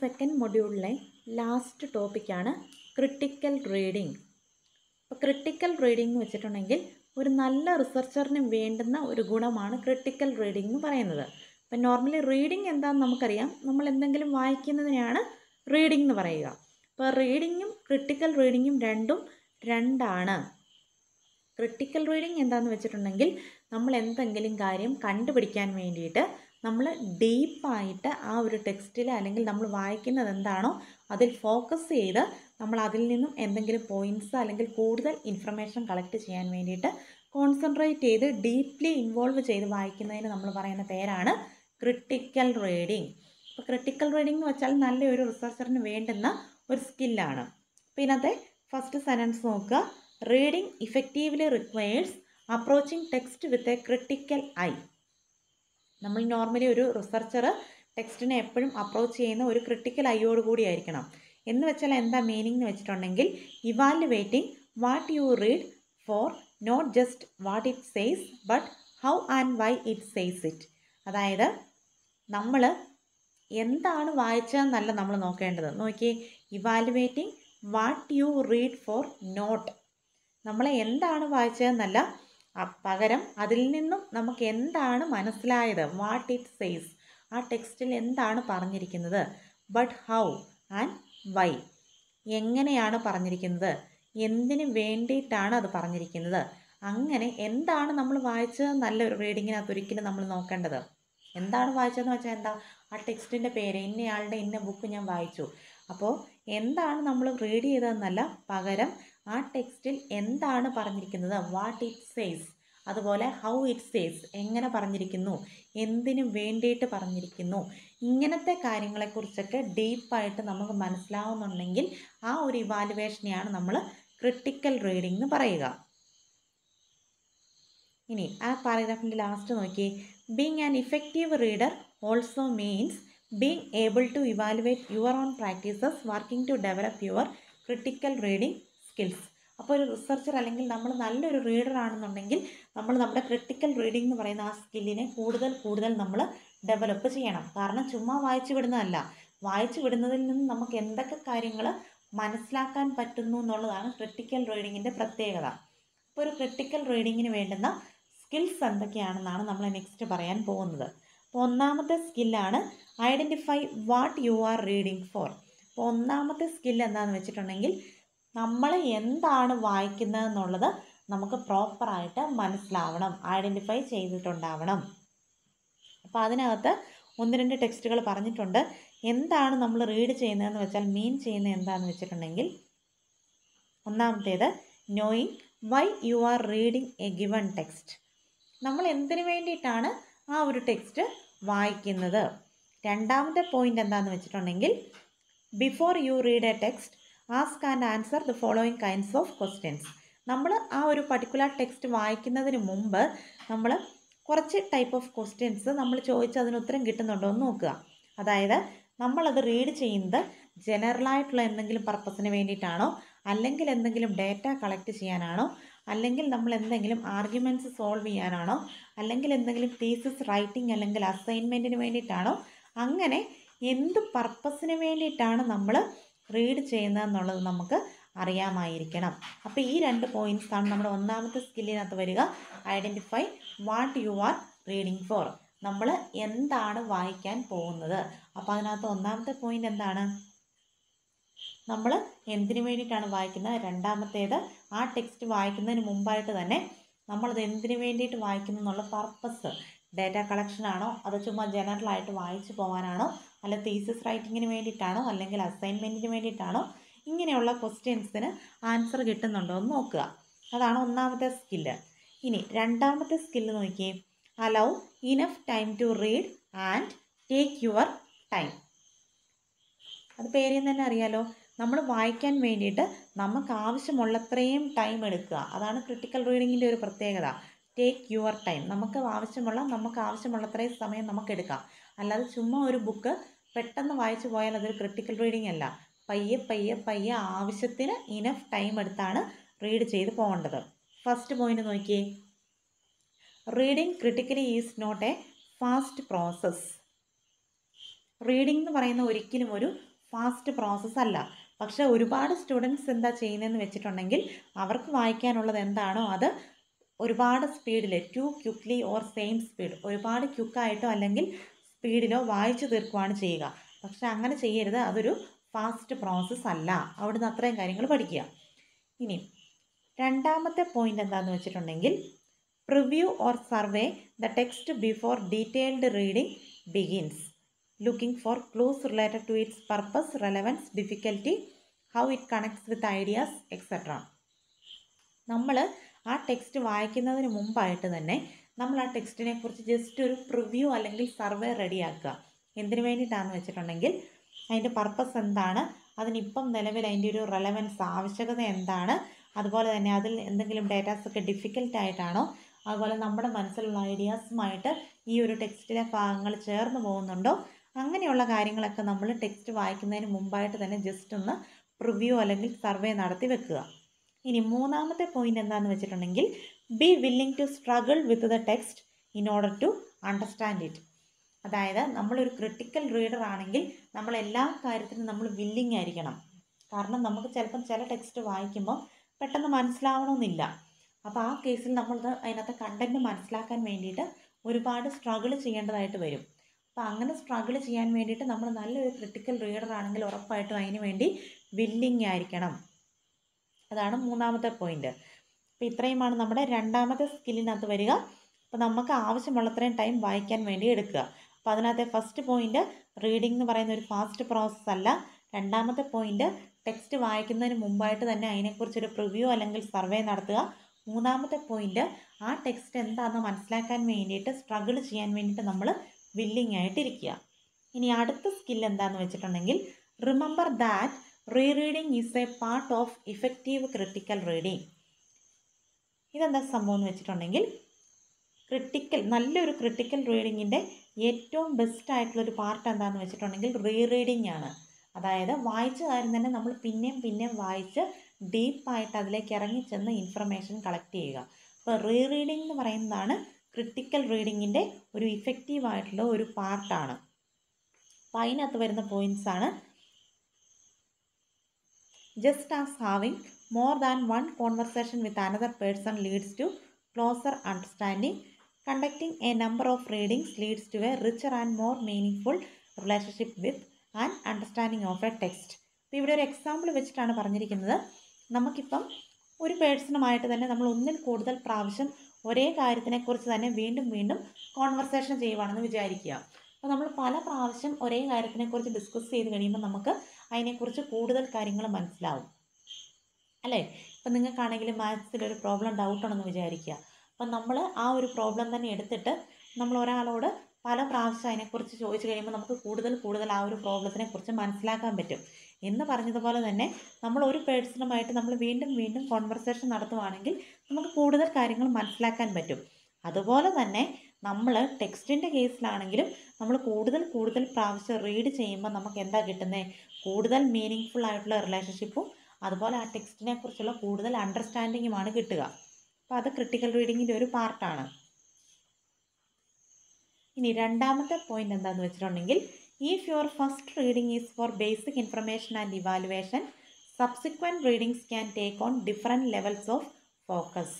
Second മൊഡ്യൂളിലെ last ടോപ്പിക്കാണ് critical reading അപ്പോൾ ക്രിട്ടിക്കൽ റീഡിംഗ് എന്ന് വെച്ചിട്ടുണ്ടെങ്കിൽ ഒരു നല്ല റിസർച്ചറിന് വേണ്ടുന്ന ഒരു ഗുണമാണ് ക്രിട്ടിക്കൽ റീഡിംഗ് എന്ന് പറയുന്നത്. അപ്പം നോർമലി റീഡിംഗ് എന്താണെന്ന് നമുക്കറിയാം. നമ്മൾ എന്തെങ്കിലും വായിക്കുന്നതിനെയാണ് റീഡിംഗ് എന്ന് പറയുക. അപ്പോൾ റീഡിങ്ങും ക്രിട്ടിക്കൽ റീഡിങ്ങും രണ്ടും രണ്ടാണ്. ക്രിട്ടിക്കൽ റീഡിംഗ് എന്താണെന്ന് വെച്ചിട്ടുണ്ടെങ്കിൽ നമ്മൾ എന്തെങ്കിലും കാര്യം കണ്ടുപിടിക്കാൻ വേണ്ടിയിട്ട് നമ്മൾ ഡീപ്പായിട്ട് ആ ഒരു ടെക്സ്റ്റിൽ അല്ലെങ്കിൽ നമ്മൾ വായിക്കുന്നത് എന്താണോ അതിൽ ഫോക്കസ് ചെയ്ത് നമ്മൾ അതിൽ നിന്നും എന്തെങ്കിലും പോയിന്റ്സ് അല്ലെങ്കിൽ കൂടുതൽ ഇൻഫർമേഷൻ കളക്ട് ചെയ്യാൻ വേണ്ടിയിട്ട് കോൺസെൻട്രേറ്റ് ചെയ്ത് ഡീപ്ലി ഇൻവോൾവ് ചെയ്ത് വായിക്കുന്നതിന് നമ്മൾ പറയുന്ന പേരാണ് ക്രിട്ടിക്കൽ റീഡിംഗ് അപ്പോൾ ക്രിട്ടിക്കൽ റീഡിംഗ് എന്ന് വെച്ചാൽ നല്ലൊരു റിസർച്ചറിന് വേണ്ടുന്ന ഒരു സ്കില്ലാണ്. അപ്പോൾ ഇതിനകത്തെ ഫസ്റ്റ് സെനൻസ് നോക്കുക. Reading effectively requires approaching text with a critical eye. നമ്മൾ നോർമലി ഒരു റിസർച്ചർ ടെക്സ്റ്റിനെ എപ്പോഴും അപ്രോച്ച് ചെയ്യുന്ന ഒരു ക്രിട്ടിക്കൽ ഐയോട് കൂടി ആയിരിക്കണം. എന്ന് വെച്ചാൽ എന്താ മീനിങ് എന്ന് വെച്ചിട്ടുണ്ടെങ്കിൽ evaluating what you read for not just what it says but how and why it says it അതായത് നമ്മൾ എന്താണ് വായിച്ചതെന്നല്ല നമ്മൾ നോക്കേണ്ടത്. നോക്കിയേ evaluating what you read for not നമ്മൾ എന്താണ് വായിച്ചതെന്നല്ല പകരം അതിൽ നിന്നും നമുക്ക് എന്താണ് മനസ്സിലായത്? വാട്ട് ഇറ്റ് സെയ്സ് ആ ടെക്സ്റ്റിൽ എന്താണ് പറഞ്ഞിരിക്കുന്നത്? ബട്ട് ഹൗ ആൻഡ് വൈ എങ്ങനെയാണ് പറഞ്ഞിരിക്കുന്നത്? എന്തിനു വേണ്ടിയിട്ടാണ് അത് പറഞ്ഞിരിക്കുന്നത്? അങ്ങനെ എന്താണ് നമ്മൾ വായിച്ചത് നല്ല റീഡിങ്ങിനകത്ത് ഒരിക്കലും നമ്മൾ നോക്കേണ്ടത്. എന്താണ് വായിച്ചതെന്ന് വെച്ചാൽ എന്താ? ആ ടെക്സ്റ്റിന്റെ പേര് ഇന്നയാളുടെ ഇന്ന ബുക്ക് ഞാൻ വായിച്ചു. അപ്പോൾ എന്താണ് നമ്മൾ റീഡ് ചെയ്തതെന്നല്ല പകരം ആ ടെക്സ്റ്റിൽ എന്താണ് പറഞ്ഞിരിക്കുന്നത്? വാട്ട് ഇറ്റ് സേസ് അതുപോലെ ഹൗ ഇറ്റ് സേസ് എങ്ങനെ പറഞ്ഞിരിക്കുന്നു? എന്തിനു വേണ്ടിയിട്ട് പറഞ്ഞിരിക്കുന്നു? ഇങ്ങനത്തെ കാര്യങ്ങളെക്കുറിച്ചൊക്കെ ഡീപ്പായിട്ട് നമുക്ക് മനസ്സിലാവുന്നുണ്ടെങ്കിൽ ആ ഒരു ഇവാലുവേഷനെയാണ് നമ്മൾ ക്രിട്ടിക്കൽ റീഡിംഗ് എന്ന് പറയുക. ഇനി ആ പാരഗ്രാഫിന്റെ ലാസ്റ്റ് നോക്കി being an effective reader also means being able to evaluate your own practices working to develop your critical reading skills അപ്പോൾ ഒരു റിസർച്ചർ അല്ലെങ്കിൽ നമ്മൾ നല്ലൊരു റീഡർ ആണെന്നുണ്ടെങ്കിൽ നമ്മൾ നമ്മുടെ ക്രിട്ടിക്കൽ റീഡിംഗ് എന്ന് പറയുന്ന ആ സ്കില്ലിനെ കൂടുതൽ കൂടുതൽ നമ്മൾ ഡെവലപ്പ് ചെയ്യണം. കാരണം ചുമ്മാ വായിച്ചു വിടുന്നതല്ല. വായിച്ചു വിടുന്നതിൽ നിന്ന് നമുക്ക് എന്തൊക്കെ കാര്യങ്ങൾ മനസ്സിലാക്കാൻ പറ്റുന്നു എന്നുള്ളതാണ് ക്രിട്ടിക്കൽ റീഡിങ്ങിന്റെ പ്രത്യേകത. അപ്പോൾ ഒരു ക്രിട്ടിക്കൽ റീഡിങ്ങിന് വേണ്ടുന്ന സ്കിൽസ് എന്തൊക്കെയാണെന്നാണ് നമ്മൾ നെക്സ്റ്റ് പറയാൻ പോകുന്നത്. അപ്പോൾ ഒന്നാമത്തെ സ്കില്ലാണ് identify what you are reading for അപ്പോൾ ഒന്നാമത്തെ സ്കിൽ എന്താണെന്ന് വെച്ചിട്ടുണ്ടെങ്കിൽ നമ്മൾ എന്താണ് വായിക്കുന്നത് എന്നുള്ളത് നമുക്ക് പ്രോപ്പറായിട്ട് മനസ്സിലാവണം ഐഡന്റിഫൈ ചെയ്തിട്ടുണ്ടാവണം. അപ്പോൾ അതിനകത്ത് ഒന്ന് രണ്ട് ടെക്സ്റ്റുകൾ പറഞ്ഞിട്ടുണ്ട്. എന്താണ് നമ്മൾ റീഡ് ചെയ്യുന്നതെന്ന് വെച്ചാൽ മീൻ ചെയ്യുന്നത് എന്താണെന്ന് വെച്ചിട്ടുണ്ടെങ്കിൽ ഒന്നാമത്തേത് knowing why you are reading a given text നമ്മൾ എന്തിനു വേണ്ടിയിട്ടാണ് ആ ഒരു ടെക്സ്റ്റ് വായിക്കുന്നത്? രണ്ടാമത്തെ പോയിന്റ് എന്താണെന്ന് വെച്ചിട്ടുണ്ടെങ്കിൽ before you read a text ask and answer the following kinds of questions നമ്മൾ ആ ഒരു പർട്ടിക്കുലർ ടെക്സ്റ്റ് വായിക്കുന്നതിന് മുമ്പ് നമ്മൾ കുറച്ച് ടൈപ്പ് ഓഫ് ക്വസ്റ്റ്യൻസ് നമ്മൾ ചോദിച്ച് അതിന് ഉത്തരം കിട്ടുന്നുണ്ടോ എന്ന് നോക്കുക. അതായത് നമ്മളത് റീഡ് ചെയ്യുന്നത് ജനറലായിട്ടുള്ള എന്തെങ്കിലും പർപ്പസിന് വേണ്ടിയിട്ടാണോ? അല്ലെങ്കിൽ എന്തെങ്കിലും ഡേറ്റ കളക്ട് ചെയ്യാനാണോ? അല്ലെങ്കിൽ നമ്മൾ എന്തെങ്കിലും ആർഗ്യുമെന്റ്സ് സോൾവ് ചെയ്യാനാണോ? അല്ലെങ്കിൽ എന്തെങ്കിലും തീസിസ് റൈറ്റിംഗ് അല്ലെങ്കിൽ അസൈൻമെന്റിന് വേണ്ടിയിട്ടാണോ? അങ്ങനെ എന്ത് പർപ്പസിന് വേണ്ടിയിട്ടാണ് നമ്മൾ റീഡ് ചെയ്യുന്നതെന്നുള്ളത് നമുക്ക് അറിയാമായിരിക്കണം. അപ്പോൾ ഈ രണ്ട് പോയിന്റ്സാണ് നമ്മുടെ ഒന്നാമത്തെ സ്കില്ലിനകത്ത് വരിക. Identify what you are reading for നമ്മൾ എന്താണ് വായിക്കാൻ പോകുന്നത്? അപ്പോൾ അതിനകത്ത് ഒന്നാമത്തെ പോയിന്റ് എന്താണ്? നമ്മൾ എന്തിനു വേണ്ടിയിട്ടാണ് വായിക്കുന്നത്? രണ്ടാമത്തേത് ആ ടെക്സ്റ്റ് വായിക്കുന്നതിന് മുമ്പായിട്ട് തന്നെ നമ്മളത് എന്തിനു വേണ്ടിയിട്ട് വായിക്കുന്നു എന്നുള്ള പർപ്പസ് ഡേറ്റ കളക്ഷനാണോ അത് ചുമ്മാ ജനറലായിട്ട് വായിച്ചു പോകാനാണോ? അല്ല തീസിസ് റൈറ്റിങ്ങിന് വേണ്ടിയിട്ടാണോ അല്ലെങ്കിൽ അസൈൻമെന്റിന് വേണ്ടിയിട്ടാണോ ഇങ്ങനെയുള്ള ക്വസ്റ്റ്യൻസിന് ആൻസർ കിട്ടുന്നുണ്ടോ എന്ന് നോക്കുക. അതാണ് ഒന്നാമത്തെ സ്കില്ല് ഇനി രണ്ടാമത്തെ സ്കില്ല് നോക്കിയേ. Allow enough time to read and take your time അത് പേരിൽ തന്നെ അറിയാലോ. നമ്മൾ വായിക്കാൻ വേണ്ടിയിട്ട് നമുക്ക് ആവശ്യമുള്ളത്രയും ടൈം എടുക്കുക. അതാണ് ക്രിട്ടിക്കൽ റീഡിങ്ങിന്റെ ഒരു പ്രത്യേകത. ടേക്ക് യുവർ ടൈം നമുക്ക് ആവശ്യമുള്ള നമുക്ക് ആവശ്യമുള്ളത്രയും സമയം നമുക്ക് എടുക്കാം. അല്ലാതെ ചുമ്മാ ഒരു ബുക്ക് പെട്ടെന്ന് വായിച്ചു പോയാൽ അതൊരു ക്രിട്ടിക്കൽ റീഡിംഗ് അല്ല. പയ്യെ പയ്യെ പയ്യെ ആവശ്യത്തിന് ഇനഫ് ടൈം എടുത്താണ് റീഡ് ചെയ്ത് പോകേണ്ടത്. ഫസ്റ്റ് പോയിന്റ് നോക്കിയേ. Reading critically is not a fast process reading എന്ന് പറയുന്ന ഒരിക്കലും ഒരു ഫാസ്റ്റ് പ്രോസസ്സ് അല്ല. പക്ഷേ ഒരുപാട് സ്റ്റുഡൻസ് എന്താ ചെയ്യുന്നതെന്ന് വെച്ചിട്ടുണ്ടെങ്കിൽ അവർക്ക് വായിക്കാനുള്ളത് എന്താണോ അത് ഒരുപാട് സ്പീഡിൽ too quickly or same speed ഒരുപാട് ക്യുക്കായിട്ടോ അല്ലെങ്കിൽ സ്പീഡിലോ വായിച്ചു തീർക്കുകയാണ് ചെയ്യുക. പക്ഷെ അങ്ങനെ ചെയ്യരുത്. അതൊരു ഫാസ്റ്റ് പ്രോസസ്സ് അല്ല. അവിടുന്ന് അത്രയും കാര്യങ്ങൾ പഠിക്കുക. ഇനി രണ്ടാമത്തെ പോയിന്റ് എന്താണെന്ന് വെച്ചിട്ടുണ്ടെങ്കിൽ preview or survey the text before detailed reading begins looking for clues related to its purpose relevance difficulty how it connects with ideas etcetera നമ്മൾ ആ ടെക്സ്റ്റ് വായിക്കുന്നതിന് മുമ്പായിട്ട് തന്നെ നമ്മൾ ആ ടെക്സ്റ്റിനെ കുറിച്ച് ജസ്റ്റ് ഒരു പ്രിവ്യൂ അല്ലെങ്കിൽ സർവേ റെഡിയാക്കുക എന്തിനു വേണ്ടിയിട്ടാണെന്ന് വെച്ചിട്ടുണ്ടെങ്കിൽ അതിന്റെ പർപ്പസ് എന്താണ്? അതിനിപ്പം നിലവിൽ അതിന്റെ ഒരു റെലവൻസ് ആവശ്യകത എന്താണ്? അതുപോലെ തന്നെ അതിൽ എന്തെങ്കിലും ഡേറ്റാസ് ഒക്കെ ഡിഫിക്കൽട്ട് ആയിട്ടാണോ? അതുപോലെ നമ്മുടെ മനസ്സിലുള്ള ഐഡിയാസുമായിട്ട് ഈ ഒരു ടെക്സ്റ്റിലെ ഭാഗങ്ങൾ ചേർന്ന് പോകുന്നുണ്ടോ? അങ്ങനെയുള്ള കാര്യങ്ങളൊക്കെ നമ്മൾ ടെക്സ്റ്റ് വായിക്കുന്നതിന് മുമ്പായിട്ട് തന്നെ ജസ്റ്റ് ഒന്ന് പ്രിവ്യൂ അല്ലെങ്കിൽ സർവേ നടത്തി വെക്കുക. ഇനി മൂന്നാമത്തെ പോയിന്റ് എന്താണെന്ന് വെച്ചിട്ടുണ്ടെങ്കിൽ be willing to struggle with the text in order to understand it അതായത് നമ്മളൊരു ക്രിട്ടിക്കൽ റീഡർ ആണെങ്കിൽ നമ്മൾ എല്ലാ കാര്യത്തിനും നമ്മൾ വില്ലിംഗ് ആയിരിക്കണം. കാരണം നമുക്ക് ചിലപ്പം ചില ടെക്സ്റ്റ് വായിക്കുമ്പോൾ പെട്ടെന്ന് മനസ്സിലാവണമെന്നില്ല. അപ്പോൾ ആ കേസിൽ നമ്മൾ അതിനകത്തെ കണ്ടന്റ് മനസ്സിലാക്കാൻ വേണ്ടിയിട്ട് ഒരുപാട് സ്ട്രഗിൾ ചെയ്യേണ്ടതായിട്ട് വരും. അപ്പോൾ അങ്ങനെ സ്ട്രഗിൾ ചെയ്യാൻ വേണ്ടിയിട്ട് നമ്മൾ നല്ലൊരു ക്രിട്ടിക്കൽ റീഡർ ആണെങ്കിൽ ഉറപ്പായിട്ടും അതിന് വേണ്ടി വില്ലിംഗ് ആയിരിക്കണം. അതാണ് മൂന്നാമത്തെ പോയിന്റ് അപ്പോൾ ഇത്രയുമാണ് നമ്മുടെ രണ്ടാമത്തെ സ്കില്ലിനകത്ത് വരിക. അപ്പോൾ നമുക്ക് ആവശ്യമുള്ളത്രയും ടൈം വായിക്കാൻ വേണ്ടി എടുക്കുക. അപ്പോൾ അതിനകത്തെ ഫസ്റ്റ് പോയിന്റ് റീഡിംഗ് എന്ന് പറയുന്ന ഒരു ഫാസ്റ്റ് പ്രോസസ്സ് അല്ല. രണ്ടാമത്തെ പോയിന്റ് ടെക്സ്റ്റ് വായിക്കുന്നതിന് മുമ്പായിട്ട് തന്നെ അതിനെക്കുറിച്ചൊരു പ്രിവ്യൂ അല്ലെങ്കിൽ സർവേ നടത്തുക. മൂന്നാമത്തെ പോയിന്റ് ആ ടെക്സ്റ്റ് എന്താണെന്ന് മനസ്സിലാക്കാൻ വേണ്ടിയിട്ട് സ്ട്രഗിൾ ചെയ്യാൻ വേണ്ടിയിട്ട് നമ്മൾ വില്ലിംഗ് ആയിട്ടിരിക്കുക ഇനി അടുത്ത സ്കിൽ എന്താണെന്ന് വെച്ചിട്ടുണ്ടെങ്കിൽ remember that rereading is a part of effective critical reading ഇതെന്താ സംഭവം എന്ന് വെച്ചിട്ടുണ്ടെങ്കിൽ ക്രിട്ടിക്കൽ നല്ലൊരു ക്രിട്ടിക്കൽ റീഡിങ്ങിന്റെ ഏറ്റവും ബെസ്റ്റ് ആയിട്ടുള്ളൊരു പാർട്ട് എന്താണെന്ന് വെച്ചിട്ടുണ്ടെങ്കിൽ റീ റീഡിംഗ് ആണ്. അതായത് വായിച്ച കാര്യം തന്നെ നമ്മൾ പിന്നെയും പിന്നെയും വായിച്ച് ഡീപ്പായിട്ട് അതിലേക്ക് ഇറങ്ങി ചെന്ന് ഇൻഫർമേഷൻ കളക്ട് ചെയ്യുക. അപ്പോൾ റീ റീഡിംഗ് എന്ന് പറയുന്നതാണ് ക്രിട്ടിക്കൽ റീഡിങ്ങിന്റെ ഒരു ഇഫക്റ്റീവ് ആയിട്ടുള്ള ഒരു പാർട്ടാണ് അപ്പോൾ അതിനകത്ത് വരുന്ന പോയിൻസാണ് just as having more than one conversation with another person leads to closer understanding conducting a number of readings leads to a richer and more meaning relationship with and understanding of a text അപ്പോൾ ഇവിടെ ഒരു example വെച്ചിട്ടാണ് പറഞ്ഞിരിക്കുന്നത്. നമുക്കിപ്പം ഒരു പേഴ്സണുമായിട്ട് തന്നെ നമ്മൾ ഒന്നിൽ കൂടുതൽ പ്രാവശ്യം ഒരേ കാര്യത്തിനെക്കുറിച്ച് തന്നെ വീണ്ടും വീണ്ടും കോൺവെർസേഷൻ ചെയ്യുവാണെന്ന് വിചാരിക്കുക. അപ്പോൾ നമ്മൾ പല പ്രാവശ്യം ഒരേ കാര്യത്തിനെക്കുറിച്ച് ഡിസ്കസ് ചെയ്ത് കഴിയുമ്പോൾ നമുക്ക് അതിനെക്കുറിച്ച് കൂടുതൽ കാര്യങ്ങൾ മനസ്സിലാവും. അല്ലേ? ഇപ്പം നിങ്ങൾക്കാണെങ്കിൽ മാത്സിൽ ഒരു പ്രോബ്ലം ഡൗട്ട് ഉണ്ടെന്ന് വിചാരിക്കുക അപ്പം നമ്മൾ ആ ഒരു പ്രോബ്ലം തന്നെ എടുത്തിട്ട് നമ്മൾ ഒരാളോട് പല പ്രാവശ്യം അതിനെക്കുറിച്ച് ചോദിച്ചു കഴിയുമ്പോൾ നമുക്ക് കൂടുതൽ കൂടുതൽ ആ ഒരു പ്രോബ്ലത്തിനെ കുറിച്ച് മനസ്സിലാക്കാൻ പറ്റും. എന്ന് പറഞ്ഞതുപോലെ തന്നെ നമ്മൾ ഒരു പേഴ്സണുമായിട്ട് നമ്മൾ വീണ്ടും വീണ്ടും കോൺവെർസേഷൻ നടത്തുവാണെങ്കിൽ നമുക്ക് കൂടുതൽ കാര്യങ്ങൾ മനസ്സിലാക്കാൻ പറ്റും. അതുപോലെ തന്നെ നമ്മൾ ടെക്സ്റ്റിന്റെ കേസിലാണെങ്കിലും നമ്മൾ കൂടുതൽ കൂടുതൽ പ്രാവശ്യം റീഡ് ചെയ്യുമ്പോൾ നമുക്ക് എന്താ കിട്ടുന്നത് കൂടുതൽ മീനിങ് ഫുൾ ആയിട്ടുള്ള റിലേഷൻഷിപ്പും അതുപോലെ ആ ടെക്സ്റ്റിനെ കുറിച്ചുള്ള കൂടുതൽ അണ്ടർസ്റ്റാൻഡിങ്ങുമാണ് കിട്ടുക. അപ്പോൾ അത് ക്രിട്ടിക്കൽ റീഡിങ്ങിന്റെ ഒരു പാർട്ടാണ് ഇനി രണ്ടാമത്തെ പോയിന്റ് എന്താണെന്ന് വെച്ചിട്ടുണ്ടെങ്കിൽ if your first reading is for basic information and evaluation subsequent readings can take on different levels of focus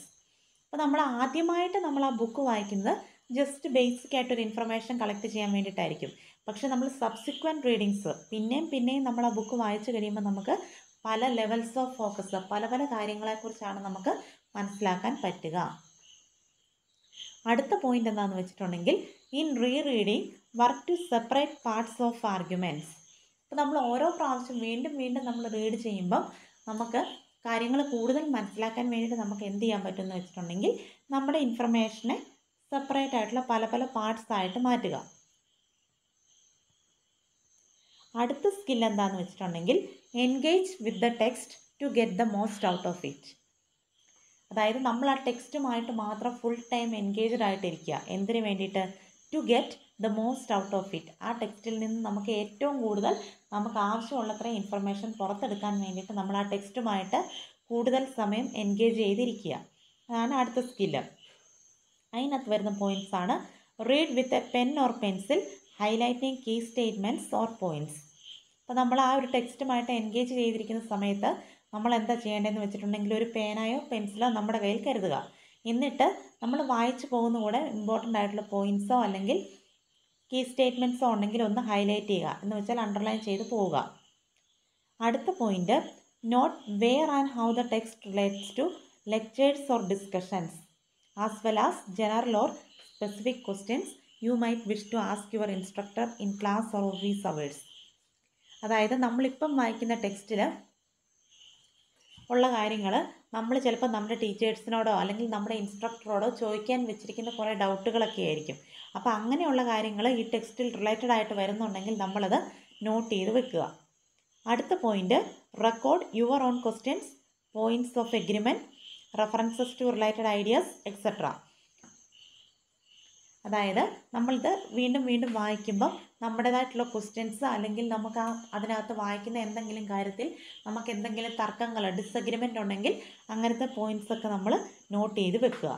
അപ്പോൾ നമ്മൾ ആദ്യമായിട്ട് നമ്മൾ ആ ബുക്ക് വായിക്കുന്നത് ജസ്റ്റ് ബേസിക് ആയിട്ട് ഒരു ഇൻഫർമേഷൻ കളക്ട് ചെയ്യാൻ വേണ്ടിയിട്ടായിരിക്കും. പക്ഷേ നമ്മൾ സബ്സിക്വന്റ് റീഡിങ്സ് പിന്നെയും പിന്നെയും നമ്മൾ ആ ബുക്ക് വായിച്ചു കഴിയുമ്പോൾ നമുക്ക് പല ലെവൽസ് ഓഫ് ഫോക്കസ് പല പല കാര്യങ്ങളെക്കുറിച്ചാണ് നമുക്ക് മനസ്സിലാക്കാൻ പറ്റുക. അടുത്ത പോയിന്റ് എന്താണെന്ന് വെച്ചിട്ടുണ്ടെങ്കിൽ in rereading work to separate parts of arguments അപ്പോൾ നമ്മൾ ഓരോ പ്രാവശ്യം വീണ്ടും വീണ്ടും നമ്മൾ റീഡ് ചെയ്യുമ്പം നമുക്ക് കാര്യങ്ങൾ കൂടുതൽ മനസ്സിലാക്കാൻ വേണ്ടിയിട്ട് നമുക്ക് എന്ത് ചെയ്യാൻ പറ്റും എന്ന് വെച്ചിട്ടുണ്ടെങ്കിൽ നമ്മുടെ ഇൻഫർമേഷനെ സെപ്പറേറ്റ് ആയിട്ടുള്ള പല പല പാർട്സ് ആയിട്ട് മാറ്റുക. അടുത്ത സ്കിൽ എന്താണെന്ന് വെച്ചിട്ടുണ്ടെങ്കിൽ engage with the text to get the most out of it. അതായത് നമ്മൾ ആ ടെക്സ്റ്റുമായിട്ട് മാത്രം ഫുൾ ടൈം എൻഗേജ്ഡ് ആയിട്ടിരിക്കുക. എന്തിനു വേണ്ടിയിട്ട്? To get the most out of it. ആ ടെക്സ്റ്റിൽ നിന്ന് നമുക്ക് ഏറ്റവും കൂടുതൽ നമുക്ക് ആവശ്യമുള്ളത്രയും ഇൻഫർമേഷൻ പുറത്തെടുക്കാൻ വേണ്ടിയിട്ട് നമ്മൾ ആ ടെക്സ്റ്റുമായിട്ട് കൂടുതൽ സമയം എൻഗേജ് ചെയ്തിരിക്കുക. അതാണ് അടുത്ത സ്കില്ല്. അതിനകത്ത് വരുന്ന പോയിന്റ്സാണ് read with a pen or pencil highlighting key statements or points അപ്പോൾ നമ്മൾ ആ ഒരു ടെക്സ്റ്റുമായിട്ട് എൻഗേജ് ചെയ്തിരിക്കുന്ന സമയത്ത് നമ്മൾ എന്താ ചെയ്യേണ്ടതെന്ന് വെച്ചിട്ടുണ്ടെങ്കിൽ ഒരു പേനായോ പെൻസിലോ നമ്മുടെ കയ്യിൽ കരുതുക. എന്നിട്ട് നമ്മൾ വായിച്ചു പോകുന്ന കൂടെ ഇമ്പോർട്ടന്റ് ആയിട്ടുള്ള പോയിന്റ്സോ അല്ലെങ്കിൽ കീ സ്റ്റേറ്റ്മെന്റ്സോ ഉണ്ടെങ്കിൽ ഒന്ന് ഹൈലൈറ്റ് ചെയ്യുക. എന്ന് വെച്ചാൽ അണ്ടർലൈൻ ചെയ്ത് പോവുക. അടുത്ത point note where and how the text relates to lectures or discussions as well as general or specific questions you might wish to ask your instructor in class or office hours അതായത് നമ്മളിപ്പം വായിക്കുന്ന ടെക്സ്റ്റിൽ ഉള്ള കാര്യങ്ങൾ നമ്മൾ ചിലപ്പോൾ നമ്മുടെ ടീച്ചേഴ്സിനോടോ അല്ലെങ്കിൽ നമ്മുടെ ഇൻസ്ട്രക്ടറോടോ ചോദിക്കാൻ വെച്ചിരിക്കുന്ന കുറേ ഡൗട്ടുകളൊക്കെ ആയിരിക്കും. അപ്പോൾ അങ്ങനെയുള്ള കാര്യങ്ങൾ ഈ ടെക്സ്റ്റിൽ റിലേറ്റഡ് ആയിട്ട് വരുന്നുണ്ടെങ്കിൽ നമ്മളത് നോട്ട് ചെയ്ത് വെക്കുക. അടുത്ത point record your own questions points of agreement references to related ideas etcetera അതായത് നമ്മളിത് വീണ്ടും വീണ്ടും വായിക്കുമ്പം നമ്മുടേതായിട്ടുള്ള ക്വസ്റ്റ്യൻസ് അല്ലെങ്കിൽ നമുക്ക് ആ അതിനകത്ത് വായിക്കുന്ന എന്തെങ്കിലും കാര്യത്തിൽ നമുക്ക് എന്തെങ്കിലും തർക്കങ്ങൾ ഡിസഗ്രിമെന്റ് ഉണ്ടെങ്കിൽ അങ്ങനത്തെ പോയിൻസൊക്കെ നമ്മൾ നോട്ട് ചെയ്ത് വെക്കുക.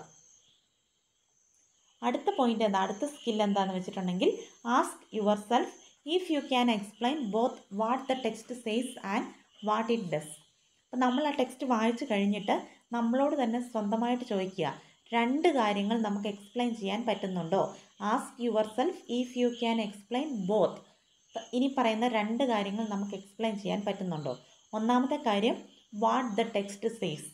അടുത്ത പോയിന്റ് എന്താ? അടുത്ത സ്കിൽ എന്താണെന്ന് വെച്ചിട്ടുണ്ടെങ്കിൽ ask yourself if you can explain both what the text says and what it does അപ്പം നമ്മൾ ആ ടെക്സ്റ്റ് വായിച്ചു കഴിഞ്ഞിട്ട് നമ്മളോട് തന്നെ സ്വന്തമായിട്ട് ചോദിക്കുക. രണ്ട് കാര്യങ്ങൾ നമുക്ക് എക്സ്പ്ലെയിൻ ചെയ്യാൻ പറ്റുന്നുണ്ടോ? Ask yourself if you can explain both ഇനി പറയുന്ന രണ്ട് കാര്യങ്ങൾ നമുക്ക് എക്സ്പ്ലെയിൻ ചെയ്യാൻ പറ്റുന്നുണ്ടോ? ഒന്നാമത്തെ കാര്യം വാട്ട് ദ ടെക്സ്റ്റ് സേസ്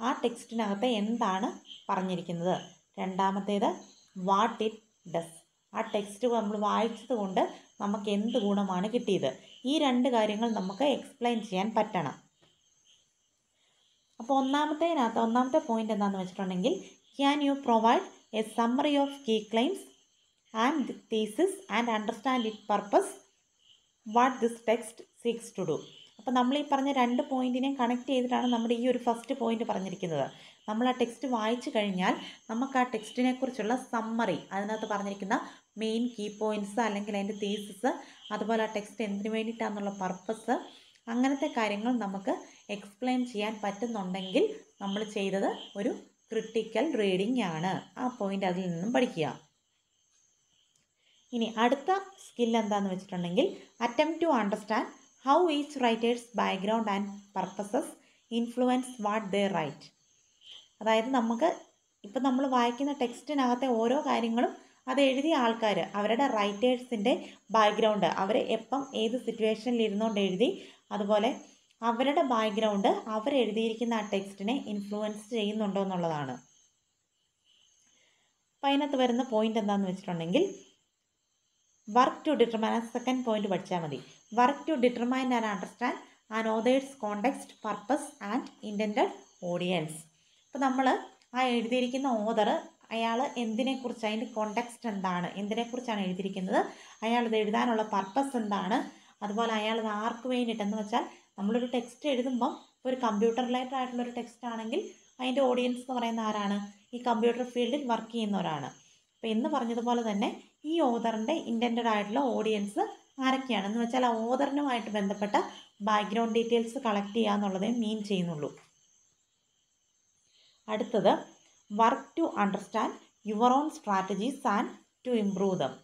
ആ ടെക്സ്റ്റിനകത്ത് എന്താണ് പറഞ്ഞിരിക്കുന്നത്? രണ്ടാമത്തേത് വാട്ട് ഇറ്റ് ഡസ് ആ ടെക്സ്റ്റ് നമ്മൾ വായിച്ചത് കൊണ്ട് നമുക്ക് എന്ത് ഗുണമാണ് കിട്ടിയത്? ഈ രണ്ട് കാര്യങ്ങൾ നമുക്ക് എക്സ്പ്ലെയിൻ ചെയ്യാൻ പറ്റണം. അപ്പോൾ ഒന്നാമത്തേനകത്ത് ഒന്നാമത്തെ പോയിന്റ് എന്താണെന്ന് വെച്ചിട്ടുണ്ടെങ്കിൽ can you provide a summary of key claims and thesis and understand it purpose what this text seeks to do അപ്പോൾ നമ്മൾ ഈ പറഞ്ഞ രണ്ട് പോയിന്റിനെയും കണക്ട് ചെയ്തിട്ടാണ് നമ്മുടെ ഈ ഒരു ഫസ്റ്റ് പോയിന്റ് പറഞ്ഞിരിക്കുന്നത്. നമ്മൾ ആ ടെക്സ്റ്റ് വായിച്ചു കഴിഞ്ഞാൽ നമുക്ക് ആ ടെക്സ്റ്റിനെ കുറിച്ചുള്ള സമ്മറി അതിനകത്ത് പറഞ്ഞിരിക്കുന്ന മെയിൻ കീ പോയിന്റ്സ് അല്ലെങ്കിൽ അതിന്റെ തീസിസ് അതുപോലെ ആ ടെക്സ്റ്റ് എന്തിനു വേണ്ടിയിട്ടാണെന്നുള്ള പർപ്പസ് അങ്ങനത്തെ കാര്യങ്ങൾ നമുക്ക് എക്സ്പ്ലെയിൻ ചെയ്യാൻ പറ്റുന്നുണ്ടെങ്കിൽ നമ്മൾ ചെയ്തത് ഒരു ക്രിട്ടിക്കൽ റീഡിംഗ് ആണ്. ആ പോയിന്റ് അതിൽ നിന്നും പഠിക്കുക. ഇനി അടുത്ത സ്കിൽ എന്താണെന്ന് വെച്ചിട്ടുണ്ടെങ്കിൽ attempt to understand how each writer's background and purposes influence what they write അതായത് നമുക്ക് ഇപ്പം നമ്മൾ വായിക്കുന്ന ടെക്സ്റ്റിനകത്തെ ഓരോ കാര്യങ്ങളും അത് എഴുതിയ ആൾക്കാർ അവരുടെ റൈറ്റേഴ്സിന്റെ ബാക്ക്ഗ്രൗണ്ട് അവർ എപ്പം ഏത് സിറ്റുവേഷനിൽ ഇരുന്നുകൊണ്ട് എഴുതി അതുപോലെ അവരുടെ ബാക്ക്ഗ്രൗണ്ട് അവരെഴുതിയിരിക്കുന്ന ആ ടെക്സ്റ്റിനെ ഇൻഫ്ലുവൻസ് ചെയ്യുന്നുണ്ടോ എന്നുള്ളതാണ്. അപ്പം അതിനകത്ത് വരുന്ന പോയിന്റ് എന്താണെന്ന് വെച്ചിട്ടുണ്ടെങ്കിൽ വർക്ക് ടു ഡിറ്റർമൈൻ ആ സെക്കൻഡ് പോയിന്റ് പഠിച്ചാൽ മതി. Work to determine and understand an author's context purpose and intended audience അപ്പോൾ നമ്മൾ ആ എഴുതിയിരിക്കുന്ന ഓതർ അയാൾ എന്തിനെക്കുറിച്ച് അതിന്റെ കോണ്ടെക്സ്റ്റ് എന്താണ് എന്തിനെക്കുറിച്ചാണ് എഴുതിയിരിക്കുന്നത് അയാൾ ഇത് എഴുതാനുള്ള പർപ്പസ് എന്താണ് അതുപോലെ അയാൾ ഇത് ആർക്ക് വേണ്ടിയിട്ടെന്ന് വെച്ചാൽ നമ്മളൊരു ടെക്സ്റ്റ് എഴുതുമ്പം ഒരു കമ്പ്യൂട്ടർ റിലേറ്റഡ് ആയിട്ടുള്ള ഒരു ടെക്സ്റ്റ് ആണെങ്കിൽ അതിന്റെ ഓഡിയൻസ് എന്ന് പറയുന്ന ആരാണ്? ഈ കമ്പ്യൂട്ടർ ഫീൽഡിൽ വർക്ക് ചെയ്യുന്നവരാണ് അപ്പോൾ എന്ന് പറഞ്ഞതുപോലെ തന്നെ ഈ ഓതറിന്റെ ഇന്റന്റഡ് ആയിട്ടുള്ള ഓഡിയൻസ് ആരൊക്കെയാണെന്ന് വെച്ചാൽ ആ ഓതറിനുമായിട്ട് ബന്ധപ്പെട്ട ബാക്ക്ഗ്രൗണ്ട് ഡീറ്റെയിൽസ് കളക്ട് ചെയ്യുക എന്നുള്ളതേ മീൻ ചെയ്യുന്നുള്ളൂ. അടുത്തത് work to understand your own strategies and to improve them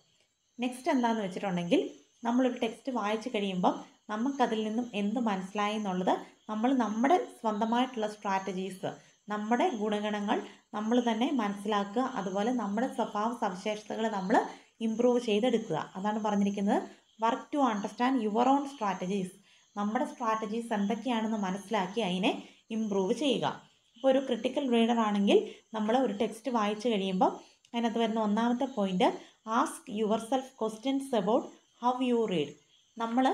next എന്താണെന്ന് വെച്ചിട്ടുണ്ടെങ്കിൽ നമ്മളൊരു ടെക്സ്റ്റ് വായിച്ചു കഴിയുമ്പം നമുക്കതിൽ നിന്നും എന്ത് മനസ്സിലായി എന്നുള്ളത് നമ്മൾ നമ്മുടെ സ്വന്തമായിട്ടുള്ള സ്ട്രാറ്റജീസ് നമ്മുടെ ഗുണഗണങ്ങൾ നമ്മൾ തന്നെ മനസ്സിലാക്കുക അതുപോലെ നമ്മുടെ സ്വഭാവ സവിശേഷതകൾ നമ്മൾ ഇമ്പ്രൂവ് ചെയ്തെടുക്കുക. അതാണ് പറഞ്ഞിരിക്കുന്നത്. Work to understand your own strategies നമ്മുടെ സ്ട്രാറ്റജീസ് എന്തൊക്കെയാണെന്ന് മനസ്സിലാക്കി അതിനെ ഇമ്പ്രൂവ് ചെയ്യുക. ഇപ്പോൾ ഒരു ക്രിട്ടിക്കൽ റീഡർ ആണെങ്കിൽ നമ്മൾ ഒരു ടെക്സ്റ്റ് വായിച്ചു കഴിയുമ്പോൾ അതിനകത്ത് വരുന്ന ഒന്നാമത്തെ point ask yourself questions about how you read നമ്മൾ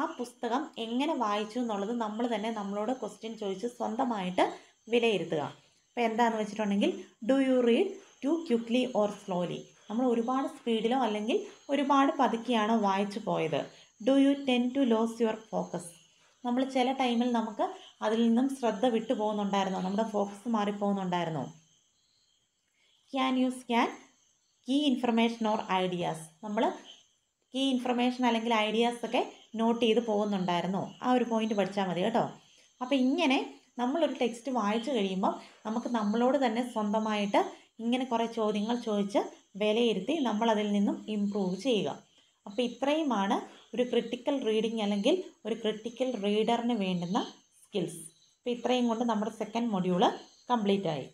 ആ പുസ്തകം എങ്ങനെ വായിച്ചു എന്നുള്ളത് നമ്മൾ തന്നെ നമ്മളോട് ക്വസ്റ്റ്യൻ ചോദിച്ച് സ്വന്തമായിട്ട് വിലയിരുത്തുക. അപ്പോൾ എന്താണെന്ന് വെച്ചിട്ടുണ്ടെങ്കിൽ do you read too quickly or slowly നമ്മൾ ഒരുപാട് സ്പീഡിലോ അല്ലെങ്കിൽ ഒരുപാട് പതുക്കിയാണോ വായിച്ചു പോയത്? Do you tend to lose your focus നമ്മൾ ചില ടൈമിൽ നമുക്ക് അതിൽ നിന്നും ശ്രദ്ധ വിട്ടു പോകുന്നുണ്ടായിരുന്നോ? നമ്മുടെ focus മാറിപ്പോകുന്നുണ്ടായിരുന്നോ can you scan key information or ideas നമ്മൾ കീ ഇൻഫർമേഷൻ അല്ലെങ്കിൽ ഐഡിയാസ് ഒക്കെ നോട്ട് ചെയ്ത് പോകുന്നുണ്ടായിരുന്നോ? ആ ഒരു പോയിന്റ് പഠിച്ചാൽ മതി കേട്ടോ. അപ്പോൾ ഇങ്ങനെ നമ്മളൊരു ടെക്സ്റ്റ് വായിച്ചു കഴിയുമ്പോൾ നമുക്ക് നമ്മളോട് തന്നെ സ്വന്തമായിട്ട് ഇങ്ങനെ കുറേ ചോദ്യങ്ങൾ ചോദിച്ച് വിലയിരുത്തി നമ്മളതിൽ നിന്നും ഇമ്പ്രൂവ് ചെയ്യുക. അപ്പോൾ ഇത്രയുമാണ് ഒരു ക്രിട്ടിക്കൽ റീഡിംഗ് അല്ലെങ്കിൽ ഒരു ക്രിട്ടിക്കൽ റീഡറിന് വേണ്ടുന്ന സ്കിൽസ് അപ്പോൾ ഇത്രയും കൊണ്ട് നമ്മുടെ സെക്കൻഡ് മൊഡ്യൂൾ കംപ്ലീറ്റ് ആയി.